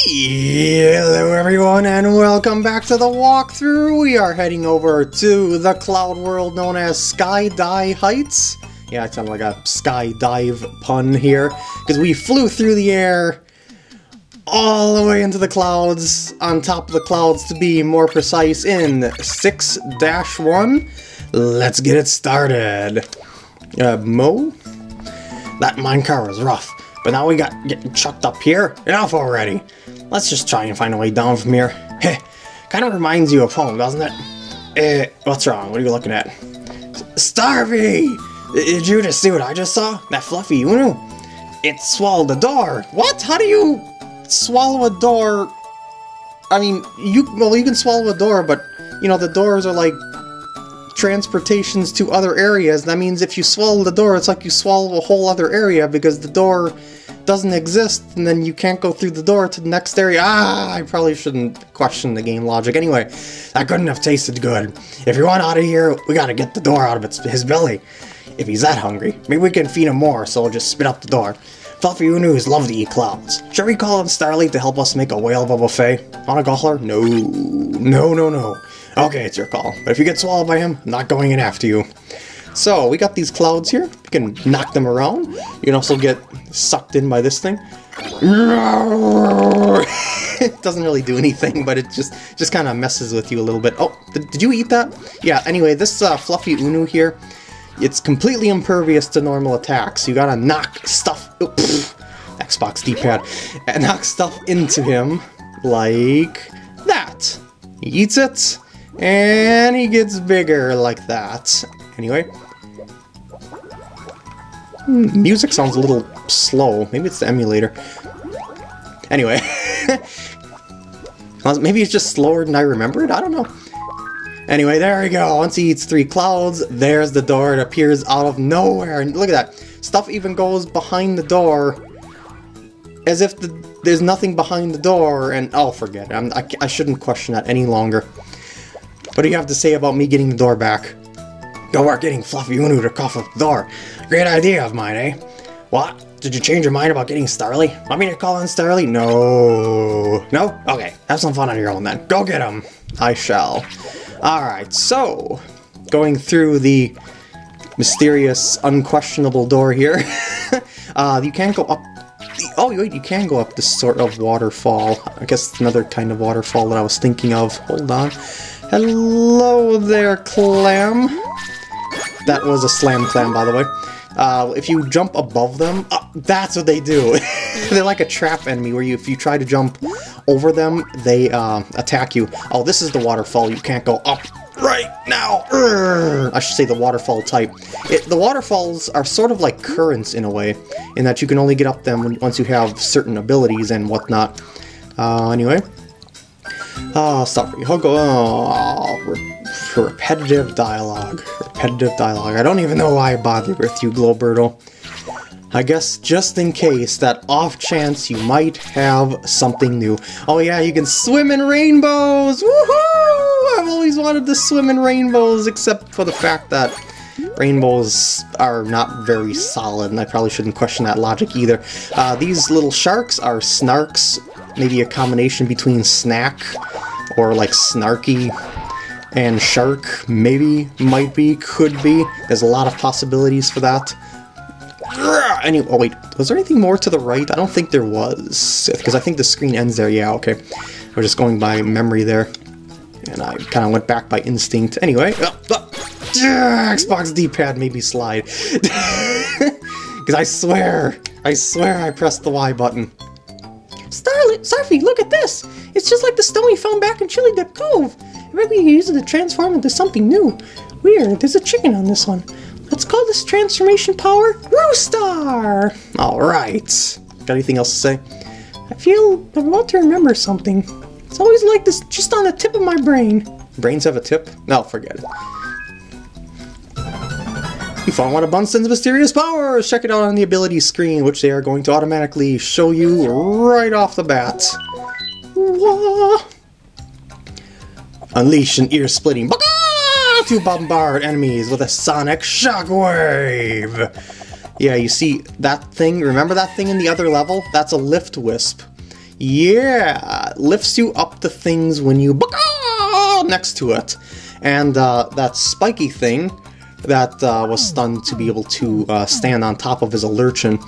Hello everyone and welcome back to the walkthrough. We are heading over to the cloud world known as Skydye Heights. Yeah, it sounded like a skydive pun here, because we flew through the air all the way into the clouds, on top of the clouds to be more precise, in 6-1. Let's get it started. Uh, Moe? That minecart was rough, but now we got getting chucked up here. Enough already. Let's just try and find a way down from here. Heh, kind of reminds you of home, doesn't it? Eh, what's wrong? What are you looking at? Starfy! Did you just see what I just saw? That fluffy Unu? It swallowed a door. What? How do you swallow a door? I mean, you well, you can swallow a door, but you know the doors are like transportations to other areas. That means if you swallow the door, it's like you swallow a whole other area because the door doesn't exist, and then you can't go through the door to the next area. Ah, I probably shouldn't question the game logic. Anyway, that couldn't have tasted good. If you want out of here, we gotta get the door out of its, his belly. If he's that hungry, maybe we can feed him more, so he'll just spit up the door. Fluffy Unus love to eat clouds. Should we call on Starly to help us make a whale of a buffet? On a gobbler? No. No, no, no. Okay, it's your call. But if you get swallowed by him, I'm not going in after you. So, we got these clouds here. You can knock them around. You can also get sucked in by this thing. it doesn't really do anything, but it just just kind of messes with you a little bit. Oh, did, did you eat that? Yeah, anyway, this uh, Fluffy Unu here, it's completely impervious to normal attacks. You gotta knock stuff... Oh, pff, Xbox D-pad. Knock stuff into him like that. He eats it, and he gets bigger like that. Anyway. Hmm, Music sounds a little slow. Maybe it's the emulator. Anyway. Maybe it's just slower than I remember it? I don't know. Anyway, there we go. Once he eats three clouds, there's the door. It appears out of nowhere. And look at that. Stuff even goes behind the door as if the, there's nothing behind the door. And oh, forget it. I'm, I, I shouldn't question that any longer. What do you have to say about me getting the door back? Go work getting Fluffy Unu to cough up the door. Great idea of mine, eh? What? Did you change your mind about getting Starly? Want me to call on Starly? No. No? Okay, have some fun on your own then. Go get him. I shall. Alright, so, going through the mysterious, unquestionable door here, uh, you can't go up Oh, wait, you can go up this sort of waterfall. I guess it's another kind of waterfall that I was thinking of. Hold on. Hello there, clam. That was a slam clam, by the way. Uh, if you jump above them, uh, that's what they do. They're like a trap enemy where you, if you try to jump over them, they uh, attack you. Oh, this is the waterfall. You can't go up right now. Urgh. I should say the waterfall type. It, the waterfalls are sort of like currents in a way, in that you can only get up them once you have certain abilities and whatnot. Uh, anyway. Oh, sorry. Hogo. Oh, re repetitive dialogue. Repetitive dialogue. I don't even know why I bothered with you, Glowbirtle. I guess just in case, that off chance you might have something new. Oh yeah, you can swim in rainbows! Woohoo! I've always wanted to swim in rainbows, except for the fact that rainbows are not very solid, and I probably shouldn't question that logic either. Uh, these little sharks are snarks, maybe a combination between snack or like snarky and shark, maybe, might be, could be. There's a lot of possibilities for that. Anyway, oh wait, was there anything more to the right? I don't think there was, because I think the screen ends there. Yeah, okay. We're just going by memory there. And I kind of went back by instinct. Anyway, oh, oh, Xbox D-pad made me slide. Because I swear, I swear I pressed the Y button. Starlet, look at this! It's just like the stone we found back in Chili Dip Cove. Maybe you can use it to transform into something new. Weird, there's a chicken on this one. Let's call this transformation power Roostar! Alright. Got anything else to say? I feel I'm about to remember something. It's always like this just on the tip of my brain. Brains have a tip? No, forget it. You found one of Bunston's mysterious powers! Check it out on the ability screen, which they are going to automatically show you right off the bat. Wah! Unleash an ear-splitting to bombard enemies with a sonic shockwave! Yeah, you see that thing, remember that thing in the other level? That's a lift wisp. Yeah, lifts you up to things when you next to it. And uh, that spiky thing that uh, was stunned to be able to uh, stand on top of his lurchin.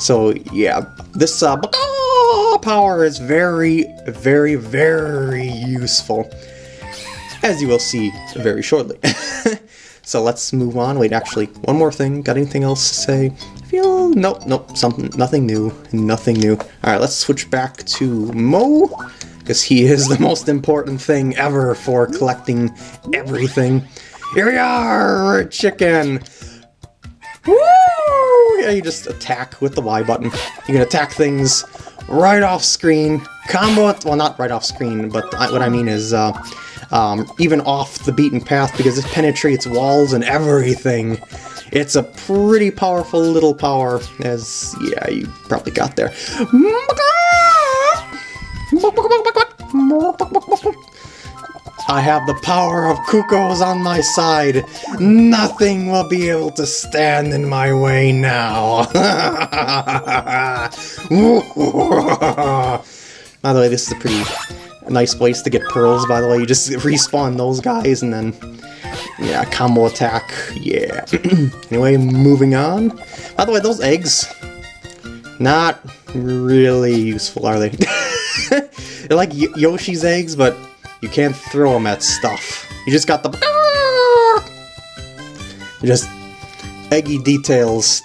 So yeah, this uh, power is very, very, very useful, as you will see very shortly. so let's move on. Wait, actually, one more thing. Got anything else to say? Feel nope, nope, something, nothing new, nothing new. All right, let's switch back to Moe because he is the most important thing ever for collecting everything. Here we are, chicken. Woo! Yeah, you just attack with the Y button. You can attack things right off screen. Combo, well, not right off screen, but what I mean is uh, um, even off the beaten path because it penetrates walls and everything. It's a pretty powerful little power, as, yeah, you probably got there. I have the power of Cuccos on my side. Nothing will be able to stand in my way now. by the way, this is a pretty nice place to get pearls, by the way. You just respawn those guys and then, yeah, combo attack. Yeah. anyway, moving on. By the way, those eggs, not really useful, are they? They're like Yoshi's eggs, but you can't throw them at stuff. You just got the... Just eggy details.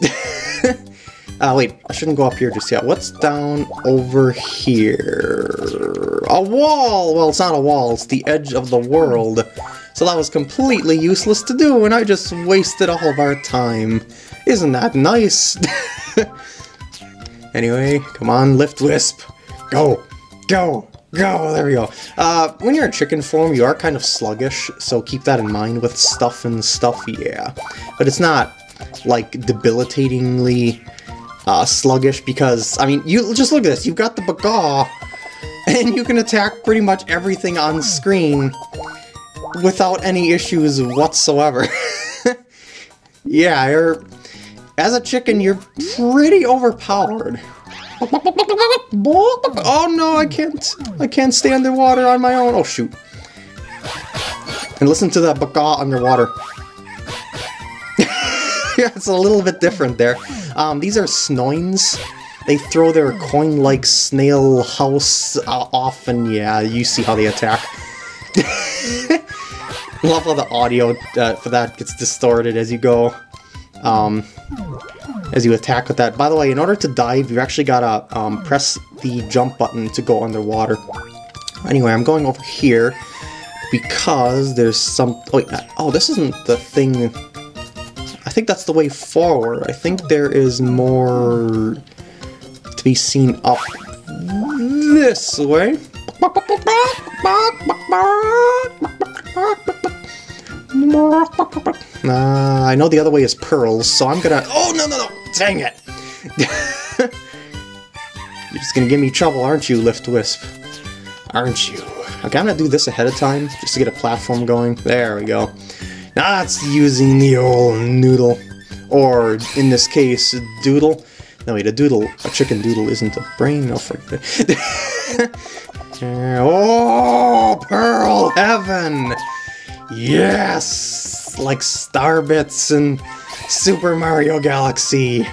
uh, wait, I shouldn't go up here just yet. What's down over here? A wall! Well, it's not a wall, it's the edge of the world. So that was completely useless to do, and I just wasted all of our time. Isn't that nice? anyway, come on, lift wisp. Go! Go! Go! There we go. Uh, when you're in chicken form, you are kind of sluggish, so keep that in mind with stuff and stuff, yeah. But it's not, like, debilitatingly uh, sluggish, because, I mean, you just look at this. You've got the Bagaw, and you can attack pretty much everything on screen without any issues whatsoever. yeah, you're... As a chicken, you're pretty overpowered. Oh no, I can't. I can't stay underwater on my own. Oh shoot. And listen to that baka underwater. yeah, it's a little bit different there. Um, these are snoins. They throw their coin-like snail house uh, off, and yeah, you see how they attack. Love how the audio uh, for that gets distorted as you go. Um, as you attack with that. By the way, in order to dive, you actually gotta um, press the jump button to go underwater. Anyway, I'm going over here because there's some... Oh, wait, oh, this isn't the thing... I think that's the way forward. I think there is more to be seen up this way. Uh, I know the other way is pearls, so I'm gonna... Oh, no, no, no! Dang it! You're just gonna give me trouble, aren't you, Lift Wisp? Aren't you? Okay, I'm gonna do this ahead of time, just to get a platform going. There we go. That's using the old noodle. Or, in this case, doodle. No, wait, a doodle, a chicken doodle isn't a brain. Oh, Pearl Heaven! Yes! Like Starbits and Super Mario Galaxy.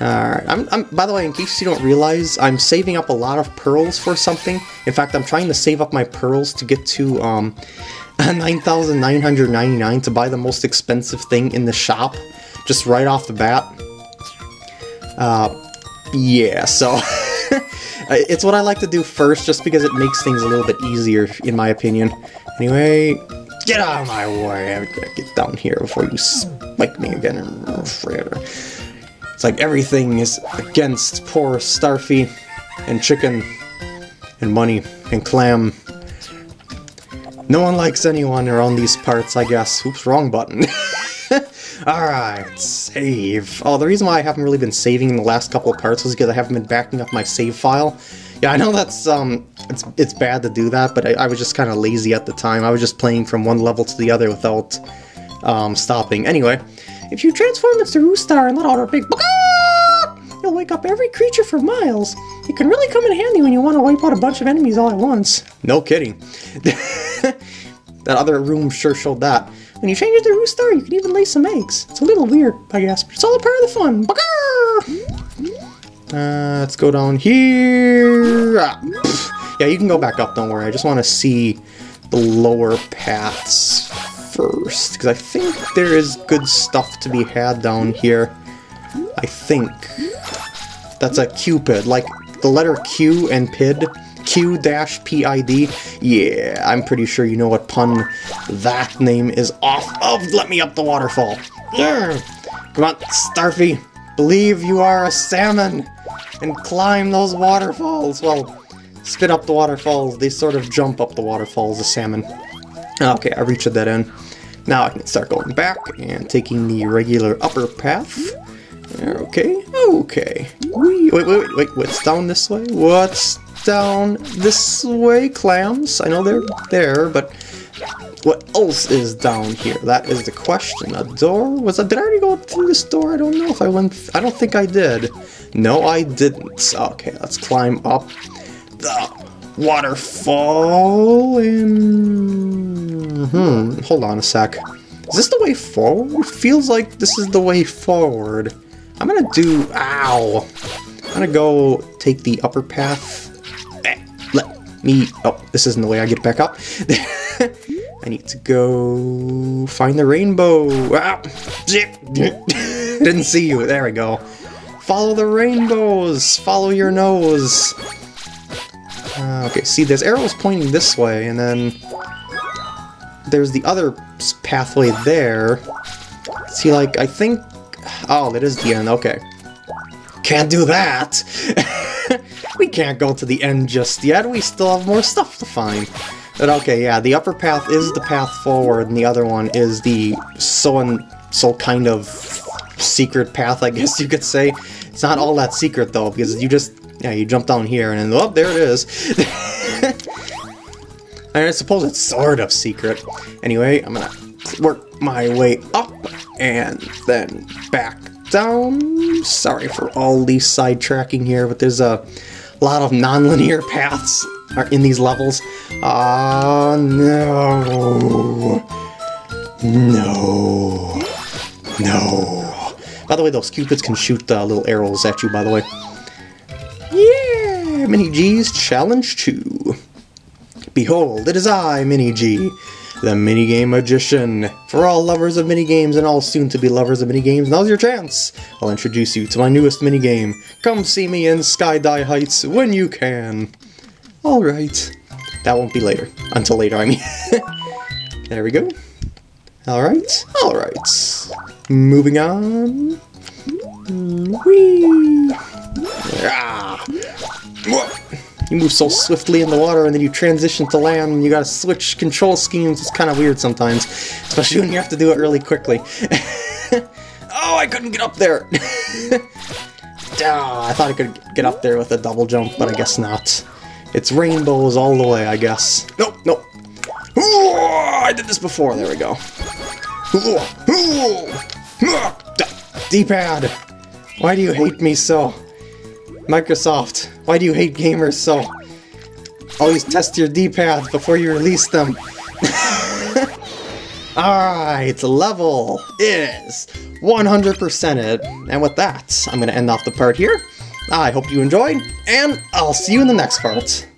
Alright, I'm, I'm, by the way, in case you don't realize, I'm saving up a lot of pearls for something. In fact, I'm trying to save up my pearls to get to um, 9,999 to buy the most expensive thing in the shop, just right off the bat. Uh, yeah, so it's what I like to do first, just because it makes things a little bit easier, in my opinion. Anyway, get out of my way. I gotta get down here before you spike me again. It's like everything is against poor Starfy and Chicken and Money and Clam. No one likes anyone around these parts, I guess. Oops, wrong button. Alright, save. Oh, the reason why I haven't really been saving in the last couple of parts is because I haven't been backing up my save file. Yeah, I know that's, um, it's, it's bad to do that, but I, I was just kind of lazy at the time. I was just playing from one level to the other without, um, stopping. Anyway, if you transform into Roostar and let out a big you'll wake up every creature for miles. It can really come in handy when you want to wipe out a bunch of enemies all at once. No kidding. that other room sure showed that. When you change it to Roost you can even lay some eggs. It's a little weird, I guess, but it's all a part of the fun. Uh, let's go down here. Ah, yeah, you can go back up, don't worry. I just want to see the lower paths first, because I think there is good stuff to be had down here. I think. That's a Cupid, like the letter Q and PID. Q-PID. Yeah, I'm pretty sure you know what pun that name is off of. Let me up the waterfall. Come on, Starfy. Believe you are a salmon and climb those waterfalls. Well, spin up the waterfalls. They sort of jump up the waterfalls, a salmon. Okay, I reached that end. Now I can start going back and taking the regular upper path. Okay, okay. Wait, wait, wait, wait, what's down this way? What's down this way, clams? I know they're there, but what else is down here? That is the question. A door? Was I, did I already go through this door? I don't know if I went, I don't think I did. No, I didn't. Okay, let's climb up the waterfall and... Hmm, hold on a sec. Is this the way forward? Feels like this is the way forward. I'm gonna do... Ow! I'm gonna go take the upper path. Eh, let me... Oh, this isn't the way I get back up. I need to go find the rainbow. Ah, zip. Didn't see you. There we go. Follow the rainbows. Follow your nose. Uh, okay, see, there's arrows pointing this way, and then there's the other pathway there. See, like, I think... Oh, that is the end. Okay. Can't do that! we can't go to the end just yet. We still have more stuff to find. But okay, yeah, the upper path is the path forward, and the other one is the so and so kind of secret path, I guess you could say. It's not all that secret though, because you just yeah, you jump down here and then oh, there it is. I suppose it's sort of secret. Anyway, I'm gonna work my way up and then back down. Sorry for all the sidetracking here, but there's a lot of non-linear paths in these levels. Ah, uh, no. No. No. By the way, those cupids can shoot uh, little arrows at you, by the way. Mini G's Challenge 2. Behold, it is I, Mini G, the minigame magician. For all lovers of minigames and all soon-to-be lovers of minigames, now's your chance! I'll introduce you to my newest minigame. Come see me in Sky-Dye Heights when you can. Alright. That won't be later. Until later, I mean. there we go. Alright, alright. Moving on. Whee! Ah. You move so swiftly in the water and then you transition to land and you gotta switch control schemes. It's kind of weird sometimes, especially when you have to do it really quickly. oh, I couldn't get up there! oh, I thought I could get up there with a double jump, but I guess not. It's rainbows all the way, I guess. Nope, nope. Ooh, I did this before, there we go. Ah, D-pad! Why do you hate me so? Microsoft, why do you hate gamers so? Always test your D-pad before you release them. Alright, level is 100%ed. And with that, I'm going to end off the part here. I hope you enjoyed, and I'll see you in the next part.